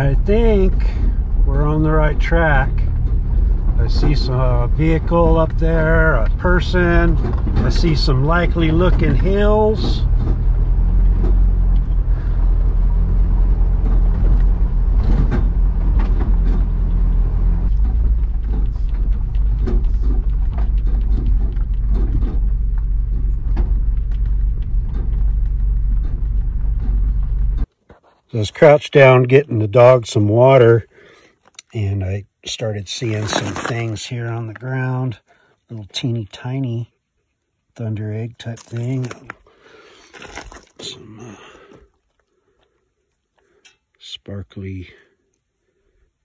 I think we're on the right track. I see some uh, vehicle up there, a person. I see some likely looking hills. Was crouched down getting the dog some water and I started seeing some things here on the ground. Little teeny tiny thunder egg type thing. Some uh, sparkly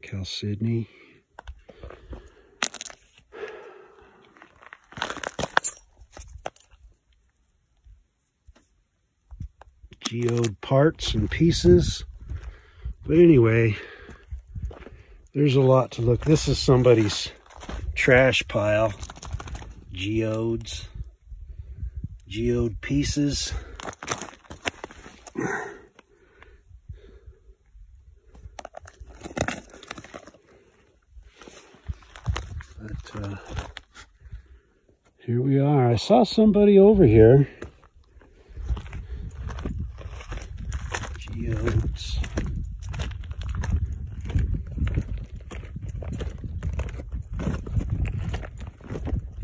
chalcedony. Geode parts and pieces. But anyway, there's a lot to look. This is somebody's trash pile. Geodes. Geode pieces. But uh, here we are. I saw somebody over here. Geodes.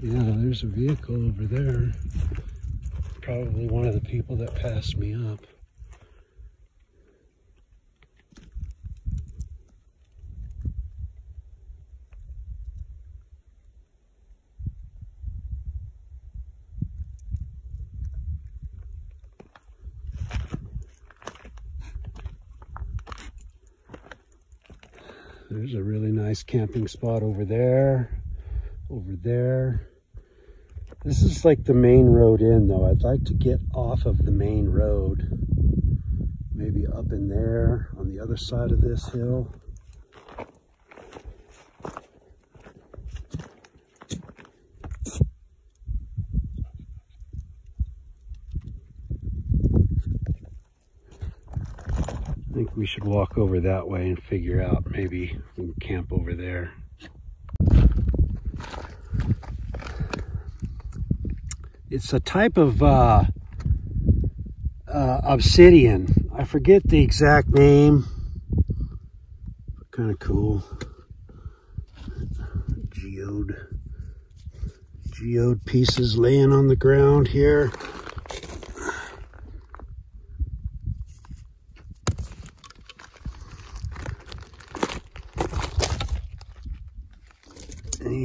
Yeah, there's a vehicle over there. Probably one of the people that passed me up. There's a really nice camping spot over there, over there. This is like the main road in though. I'd like to get off of the main road. Maybe up in there on the other side of this hill. I think we should walk over that way and figure out maybe we can camp over there. It's a type of uh, uh, obsidian. I forget the exact name. Kind of cool. Geode. Geode pieces laying on the ground here.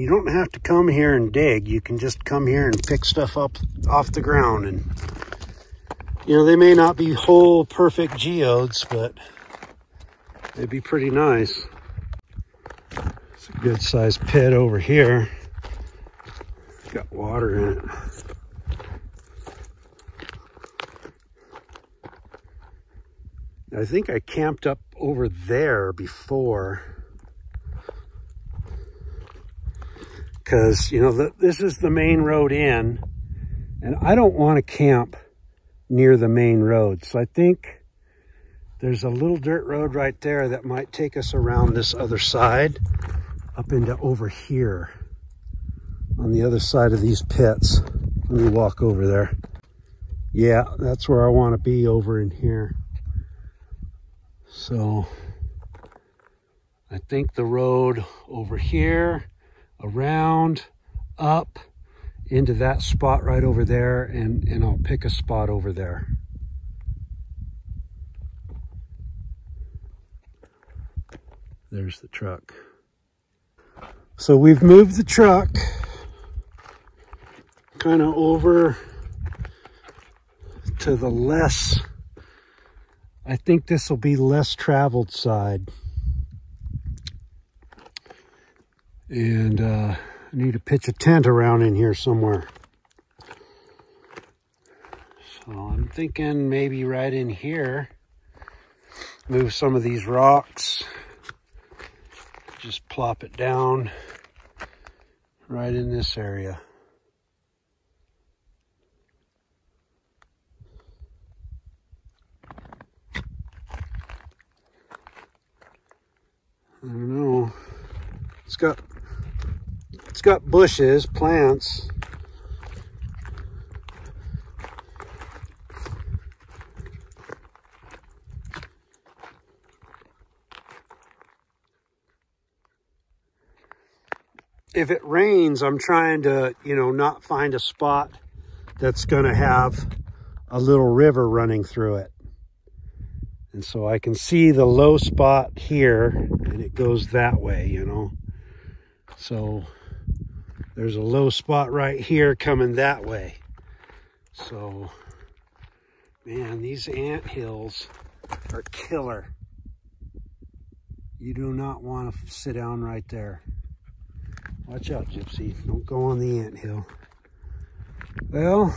you don't have to come here and dig. You can just come here and pick stuff up off the ground. And, you know, they may not be whole perfect geodes, but they'd be pretty nice. It's a good sized pit over here. Got water in it. I think I camped up over there before. Because you know the, this is the main road in and I don't want to camp near the main road. So I think there's a little dirt road right there that might take us around this other side up into over here on the other side of these pits. Let me walk over there. Yeah that's where I want to be over in here. So I think the road over here around, up into that spot right over there, and, and I'll pick a spot over there. There's the truck. So we've moved the truck kind of over to the less, I think this will be less traveled side. And uh, I need to pitch a tent around in here somewhere. So I'm thinking maybe right in here, move some of these rocks, just plop it down right in this area. I don't know. It's got got bushes, plants. if it rains, I'm trying to, you know, not find a spot that's going to have a little river running through it. And so I can see the low spot here and it goes that way, you know. So there's a low spot right here coming that way. So, man, these ant hills are killer. You do not want to sit down right there. Watch out, Gypsy. Don't go on the ant hill. Well,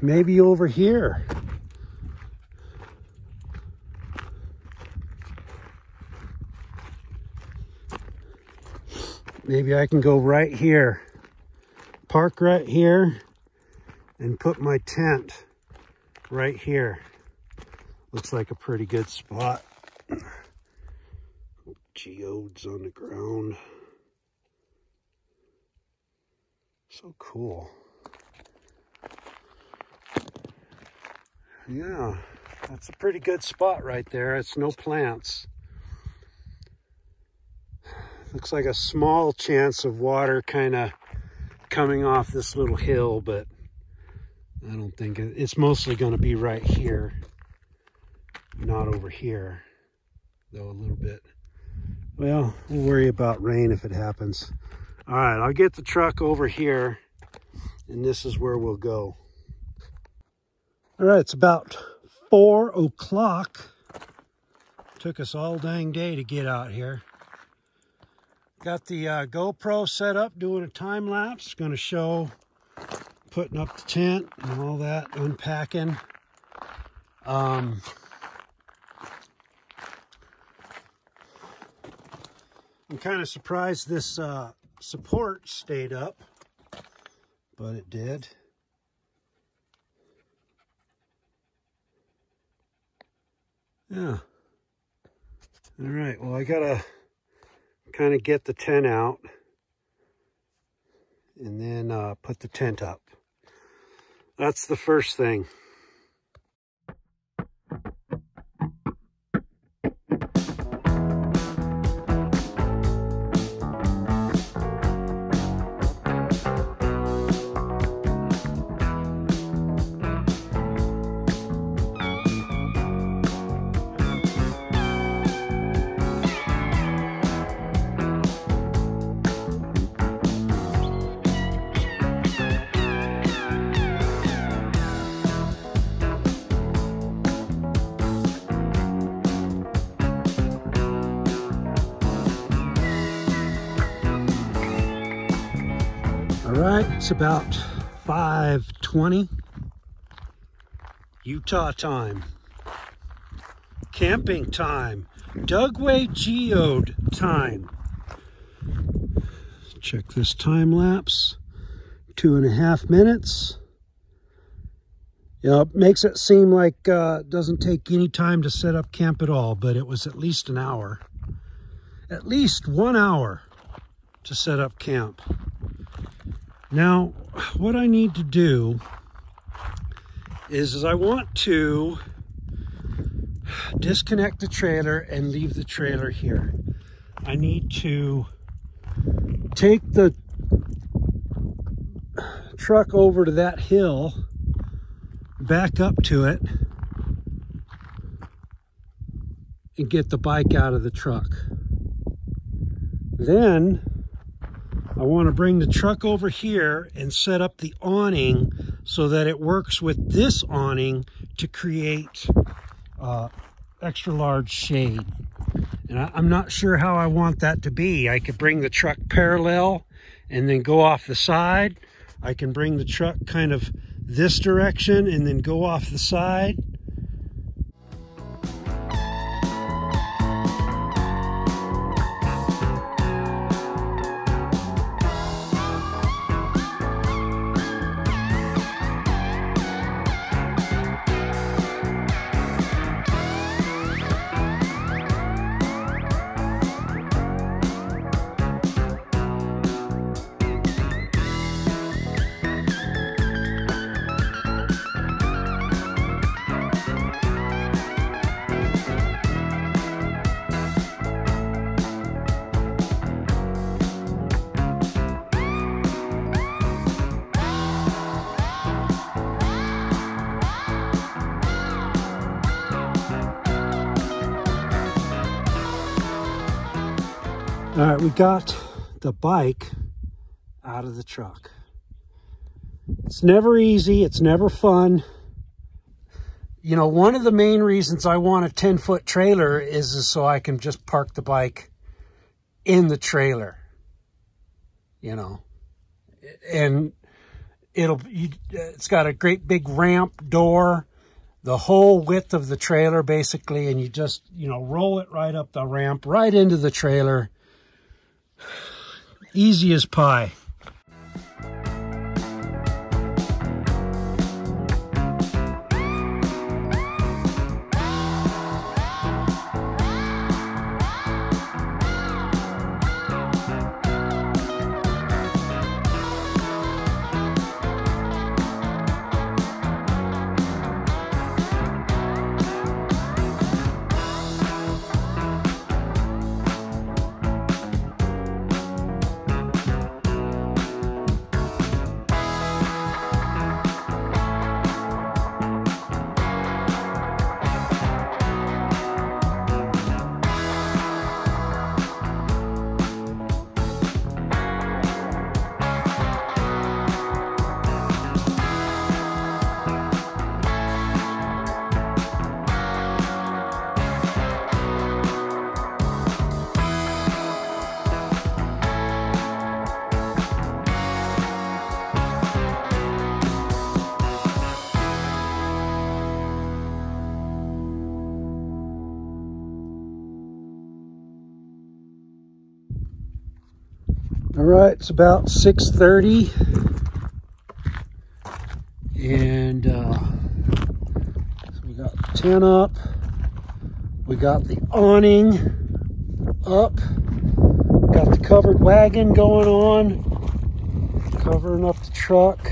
maybe over here. Maybe I can go right here. Park right here and put my tent right here. Looks like a pretty good spot geodes on the ground. So cool. Yeah, that's a pretty good spot right there. It's no plants. Looks like a small chance of water kind of coming off this little hill, but I don't think it, it's mostly going to be right here, not over here, though a little bit. Well, we'll worry about rain if it happens. All right, I'll get the truck over here and this is where we'll go. All right, it's about four o'clock. Took us all dang day to get out here. Got the uh, GoPro set up, doing a time lapse. Going to show putting up the tent and all that, unpacking. Um, I'm kind of surprised this uh, support stayed up, but it did. Yeah. All right, well, I gotta kind of get the tent out and then uh, put the tent up. That's the first thing. It's about 5.20 Utah time. Camping time. Dugway Geode time. Check this time lapse. Two and a half minutes. You know, it makes it seem like uh, doesn't take any time to set up camp at all, but it was at least an hour. At least one hour to set up camp. Now, what I need to do is, is I want to disconnect the trailer and leave the trailer here. I need to take the truck over to that hill, back up to it, and get the bike out of the truck. Then I want to bring the truck over here and set up the awning so that it works with this awning to create uh, extra large shade. And I, I'm not sure how I want that to be. I could bring the truck parallel and then go off the side. I can bring the truck kind of this direction and then go off the side. Got the bike out of the truck. It's never easy. It's never fun. You know, one of the main reasons I want a 10 foot trailer is so I can just park the bike in the trailer, you know, and it'll, it's got a great big ramp door, the whole width of the trailer basically, and you just, you know, roll it right up the ramp, right into the trailer. Easy as pie. Right, it's about 6.30 and uh, so we got the tent up, we got the awning up, got the covered wagon going on, covering up the truck,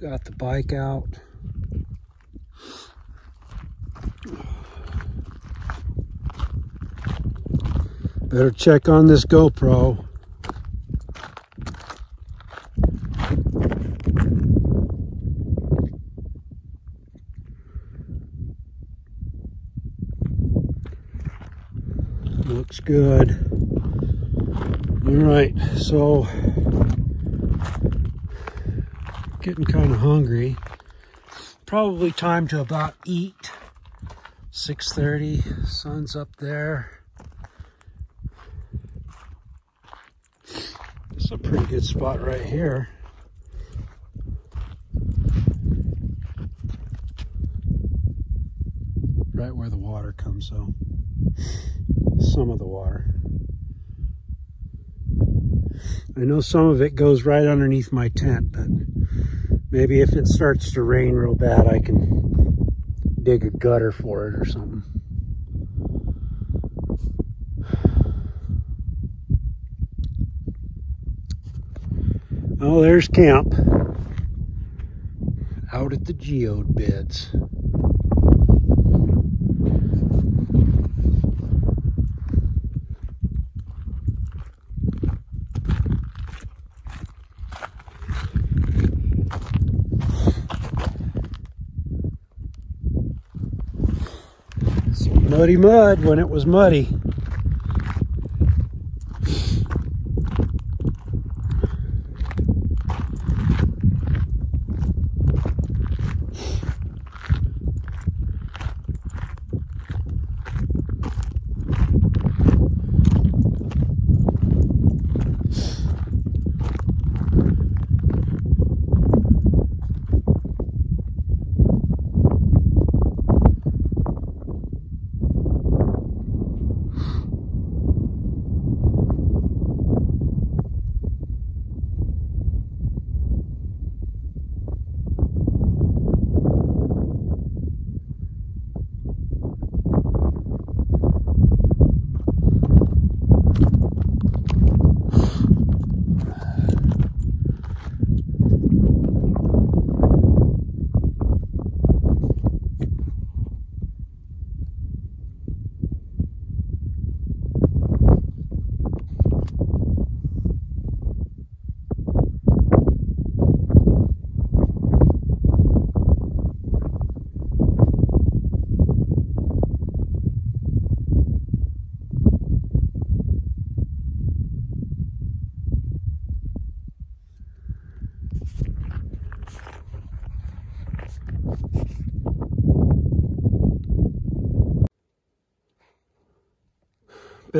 got the bike out. Better check on this GoPro. Looks good. All right, so getting kind of hungry. Probably time to about eat. 6.30, sun's up there. a pretty good spot right here. Right where the water comes though. Some of the water. I know some of it goes right underneath my tent, but maybe if it starts to rain real bad, I can dig a gutter for it or something. Oh, there's camp. Out at the geode beds. Some muddy mud when it was muddy.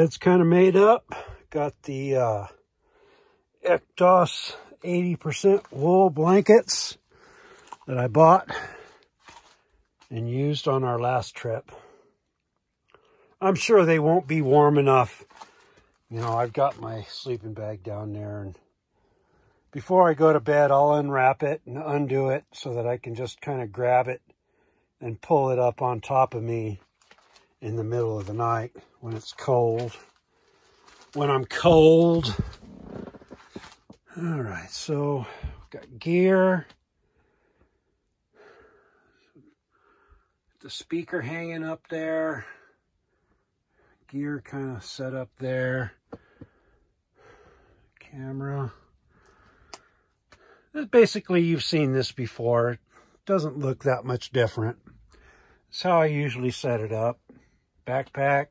Bed's kind of made up. Got the uh, Ektos 80% wool blankets that I bought and used on our last trip. I'm sure they won't be warm enough. You know, I've got my sleeping bag down there and before I go to bed, I'll unwrap it and undo it so that I can just kind of grab it and pull it up on top of me in the middle of the night when it's cold. When I'm cold. All right, so got gear. The speaker hanging up there. Gear kind of set up there. Camera. Basically, you've seen this before. It doesn't look that much different. It's how I usually set it up. Backpack,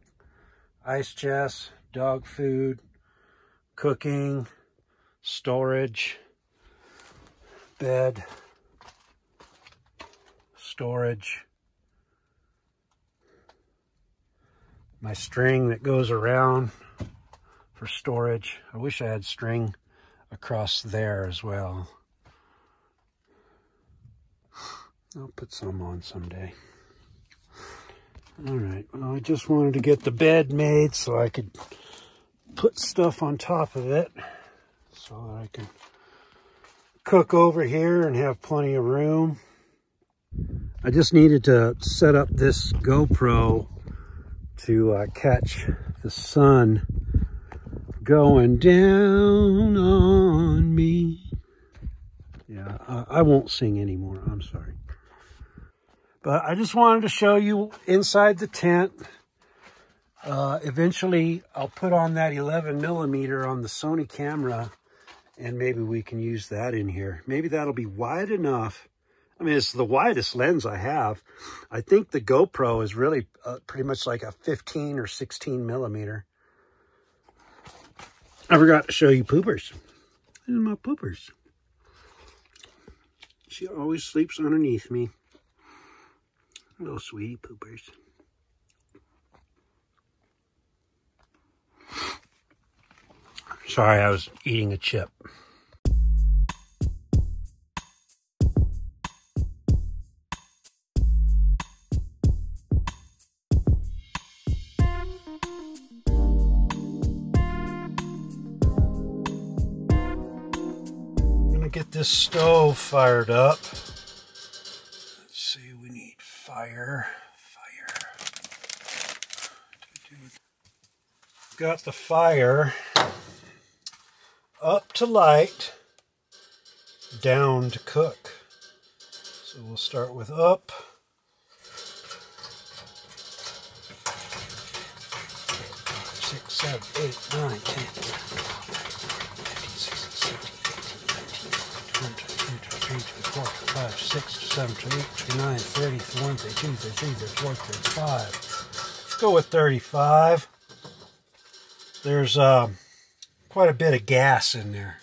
ice chest, dog food, cooking, storage, bed, storage, my string that goes around for storage. I wish I had string across there as well. I'll put some on someday. All right, well, I just wanted to get the bed made so I could put stuff on top of it so that I can cook over here and have plenty of room. I just needed to set up this GoPro to uh, catch the sun going down on me. Yeah, I, I won't sing anymore. I'm sorry. But I just wanted to show you inside the tent. Uh, eventually, I'll put on that 11 millimeter on the Sony camera and maybe we can use that in here. Maybe that'll be wide enough. I mean, it's the widest lens I have. I think the GoPro is really uh, pretty much like a 15 or 16 millimeter. I forgot to show you poopers. These are my poopers. She always sleeps underneath me. Little sweetie poopers. Sorry, I was eating a chip. Get this stove fired up. Fire, fire. Got the fire up to light, down to cook. So we'll start with up. Six, seven, eight, nine, ten. 5, 6, 7, 8, 9, 30, 31, 32, 33, 34, 35. Let's go with 35. There's um, quite a bit of gas in there.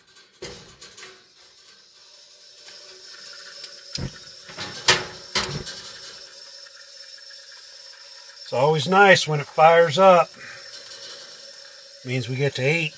It's always nice when it fires up. means we get to eat.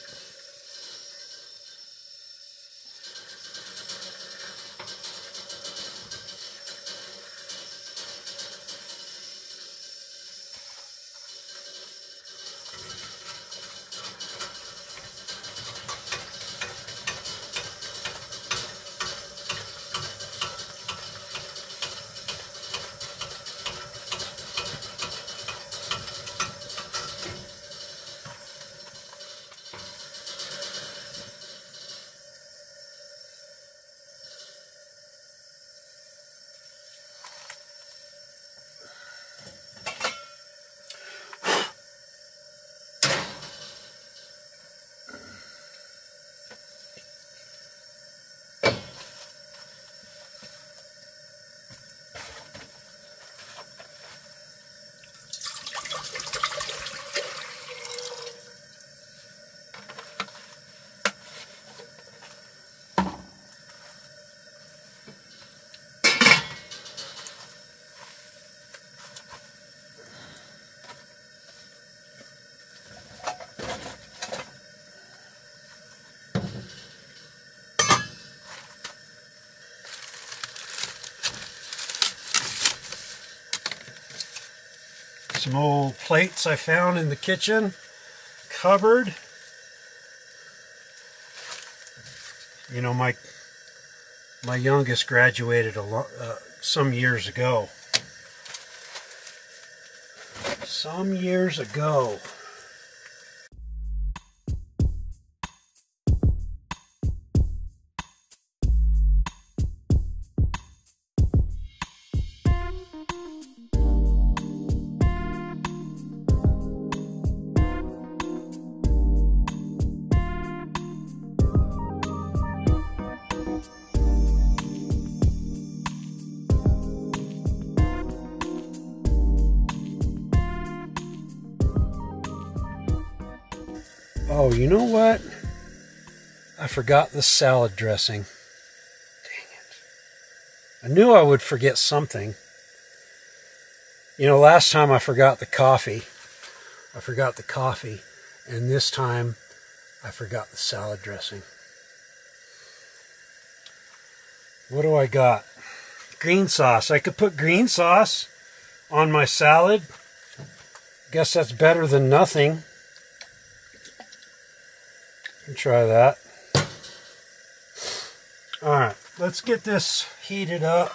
Some old plates I found in the kitchen cupboard. You know, my my youngest graduated a lot, uh, some years ago. Some years ago. You know what? I forgot the salad dressing. Dang it. I knew I would forget something. You know, last time I forgot the coffee. I forgot the coffee. And this time I forgot the salad dressing. What do I got? Green sauce. I could put green sauce on my salad. Guess that's better than nothing. Try that. All right, let's get this heated up.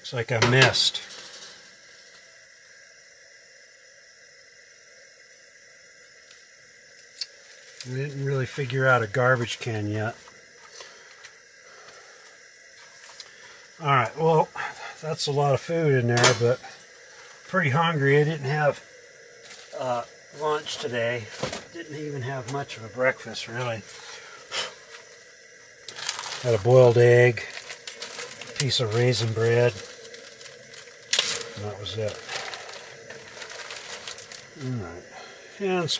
Looks like I missed. We didn't really figure out a garbage can yet. Alright, well, that's a lot of food in there, but pretty hungry. I didn't have uh, lunch today. Didn't even have much of a breakfast, really. Had a boiled egg, piece of raisin bread, and that was it. Alright, hands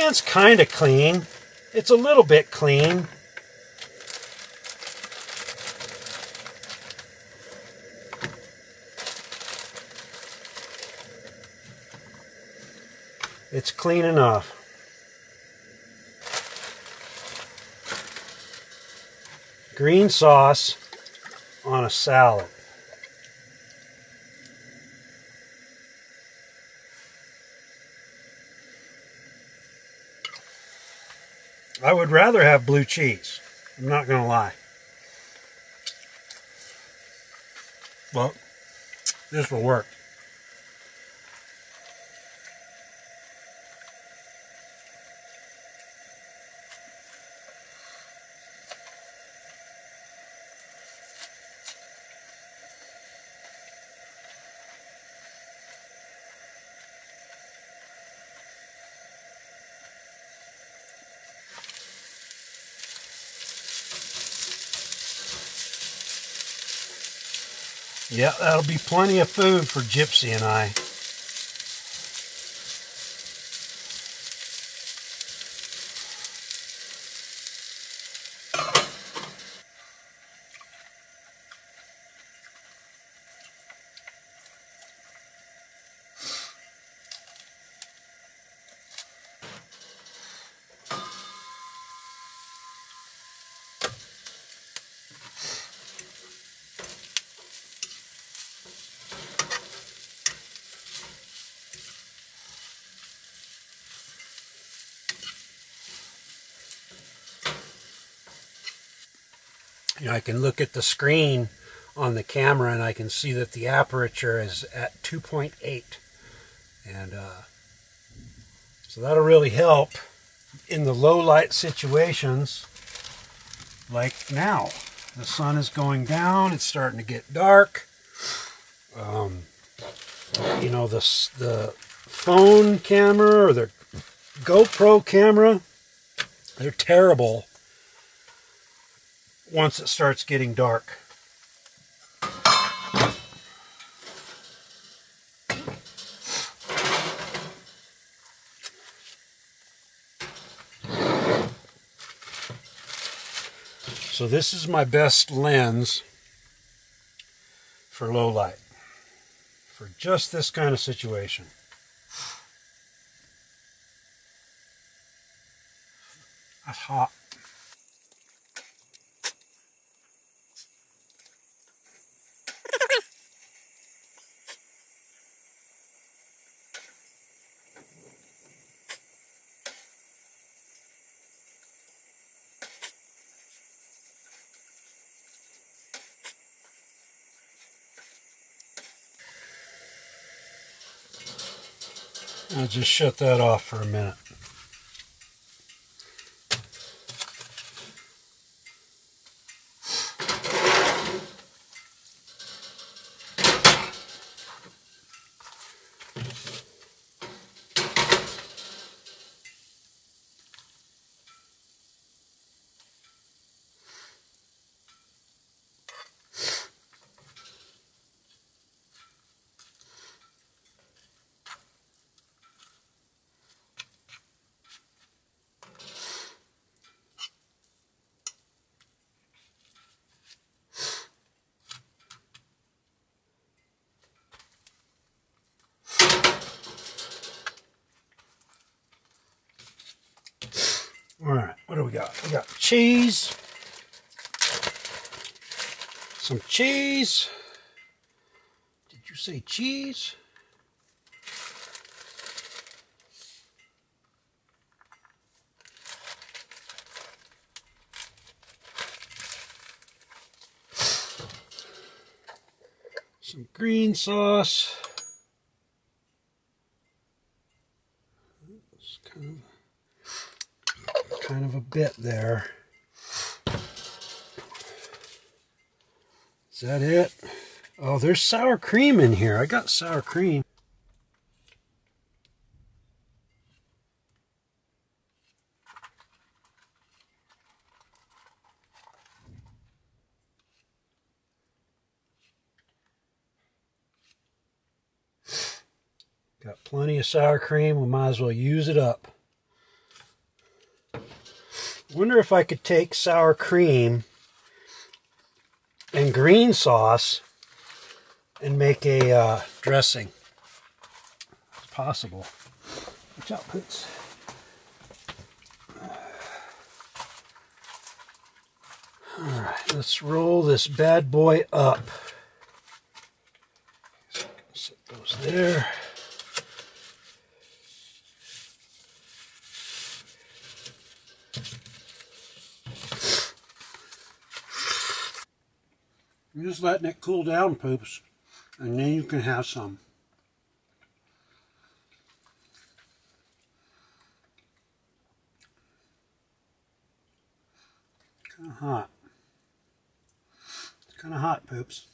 Hand's kind of clean. It's a little bit clean. It's clean enough. Green sauce on a salad. I would rather have blue cheese. I'm not going to lie. But this will work. That'll be plenty of food for Gypsy and I. you know, I can look at the screen on the camera and I can see that the aperture is at 2.8 and uh, so that'll really help in the low light situations like now. The sun is going down it's starting to get dark. Um, you know the, the phone camera or the GoPro camera they're terrible once it starts getting dark. So this is my best lens for low light for just this kind of situation. That's hot. Just shut that off for a minute. All right, what do we got? We got cheese, some cheese. Did you say cheese? Some green sauce. It's kind of kind of a bit there. Is that it? Oh, there's sour cream in here. I got sour cream. Got plenty of sour cream. We might as well use it up wonder if I could take sour cream and green sauce and make a uh, dressing. It's possible. Watch out, Poots. Alright, let's roll this bad boy up. Set those there. Just letting it cool down, poops, and then you can have some. Kind of hot. It's kind of hot, poops.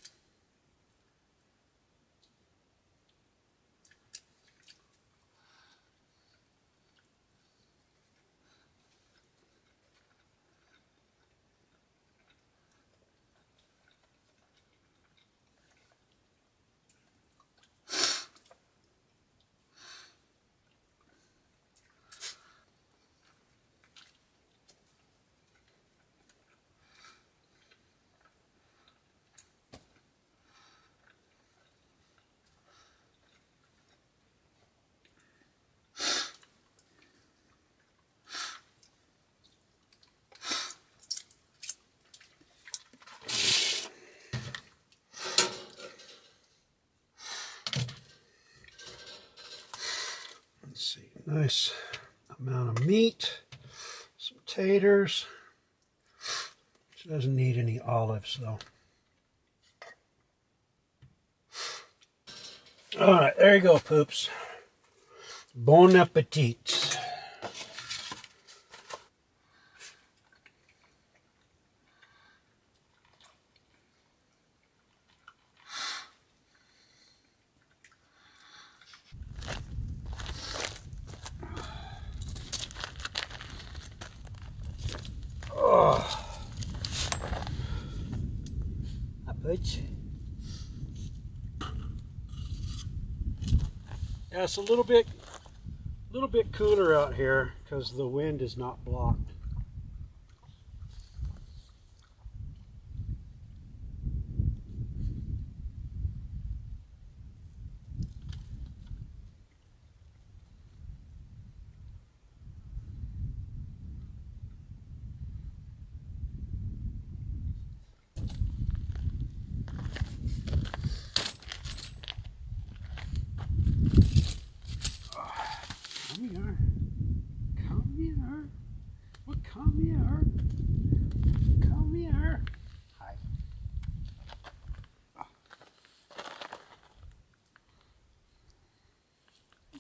Nice amount of meat, some taters. She doesn't need any olives though. All right, there you go, poops. Bon appetit. Yeah, it's a little bit, little bit cooler out here because the wind is not blocked. Come here. Come here. Well, come here. Come here. Hi.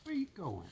Where you going?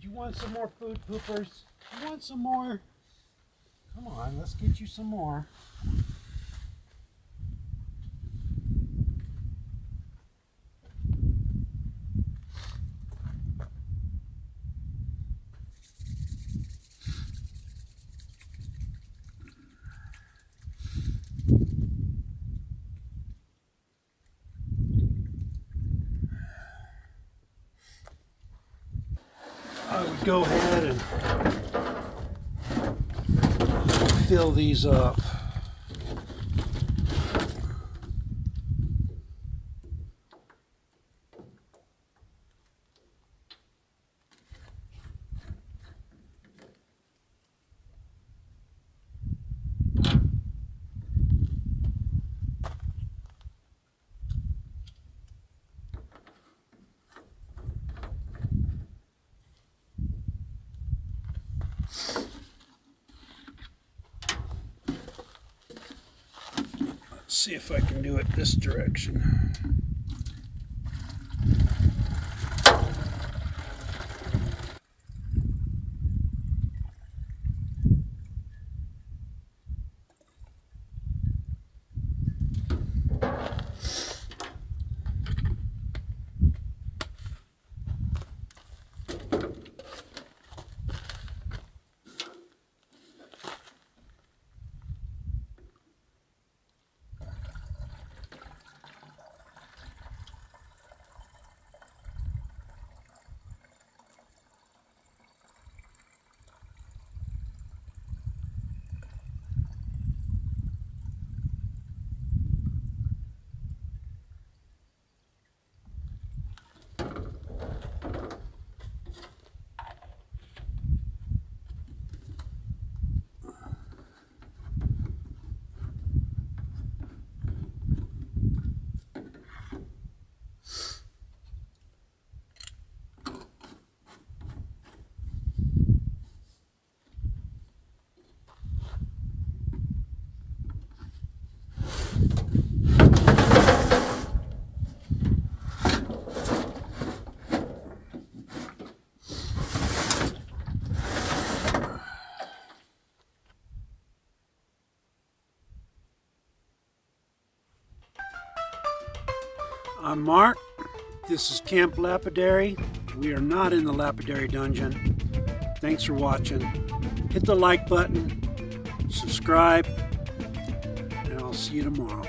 Did you want some more food, poopers? You want some more? Come on, let's get you some more. I would go ahead and these up. See if I can do it this direction. I'm Marc. This is Camp Lapidary. We are not in the Lapidary Dungeon. Thanks for watching. Hit the like button, subscribe, and I'll see you tomorrow.